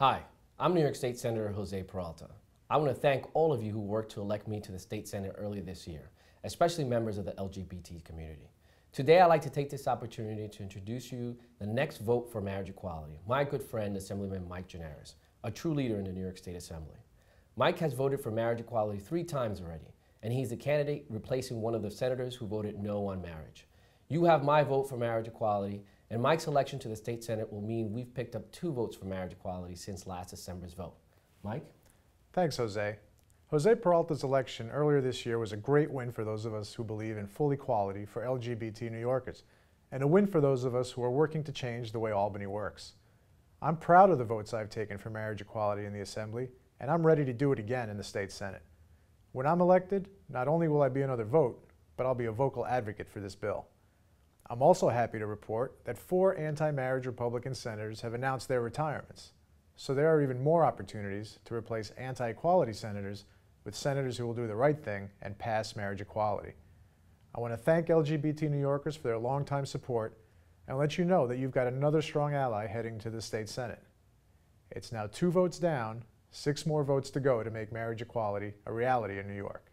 Hi, I'm New York State Senator Jose Peralta. I want to thank all of you who worked to elect me to the State Senate earlier this year, especially members of the LGBT community. Today, I'd like to take this opportunity to introduce you the next vote for marriage equality, my good friend, Assemblyman Mike Gianaris, a true leader in the New York State Assembly. Mike has voted for marriage equality three times already, and he's the candidate replacing one of the senators who voted no on marriage. You have my vote for marriage equality, and Mike's election to the state senate will mean we've picked up two votes for marriage equality since last December's vote. Mike? Thanks, Jose. Jose Peralta's election earlier this year was a great win for those of us who believe in full equality for LGBT New Yorkers, and a win for those of us who are working to change the way Albany works. I'm proud of the votes I've taken for marriage equality in the Assembly, and I'm ready to do it again in the State Senate. When I'm elected, not only will I be another vote, but I'll be a vocal advocate for this bill. I'm also happy to report that four anti-marriage Republican senators have announced their retirements. So there are even more opportunities to replace anti-equality senators with senators who will do the right thing and pass marriage equality. I want to thank LGBT New Yorkers for their longtime support and let you know that you've got another strong ally heading to the state senate. It's now two votes down, six more votes to go to make marriage equality a reality in New York.